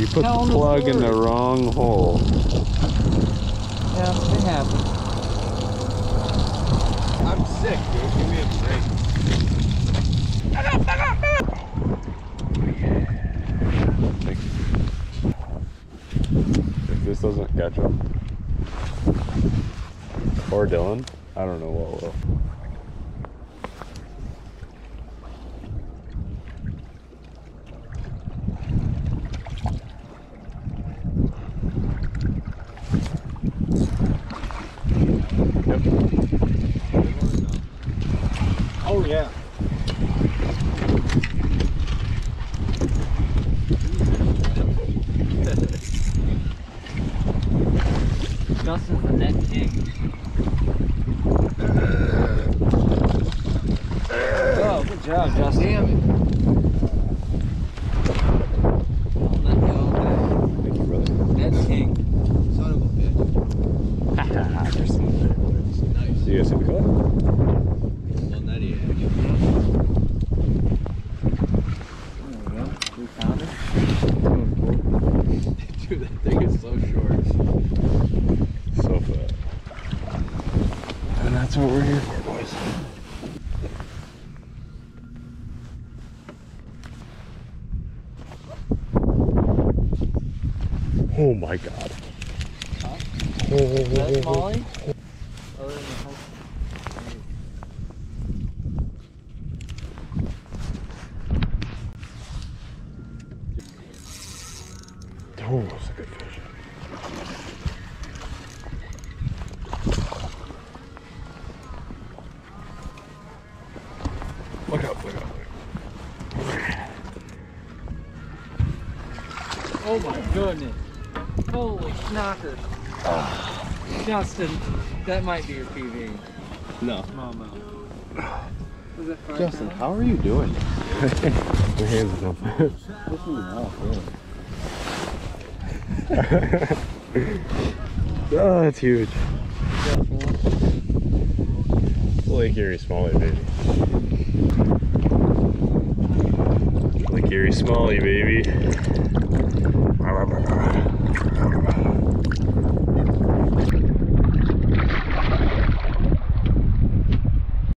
You put Tell 'em the the plug in the wrong hole. Yeah, it happens. I'm sick, dude. Give me a break. If this doesn't catch him, or Dillan, I don't know what will. Oh yeah. Justin's the net king. Oh, good job, Justin. Damn it. Let go. Thank you, brother. Net king. Son of a bitch. Haha, you're so good. Nice. Do you guys see the color? It. Dude, that thing is so short. So fat. And that's what we're here for, boys. Oh my god. Huh? Oh, oh, oh, oh Is that Oh, that's a good fish. Look up, look up, look Oh my goodness. Holy knocker. Justin, that might be your PB. No. Mama. Was Justin, pounds? how are you doing? Your hands enough. This is enough, really. oh, that's huge. Lake Erie Smallie, baby. Lake Erie Smallie, baby.